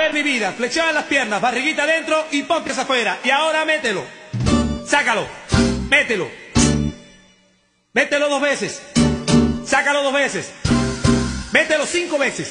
ver mi vida, flexiona las piernas, barriguita adentro y ponte afuera. Y ahora mételo. Sácalo. Mételo. Mételo dos veces. Sácalo dos veces. Mételo cinco veces.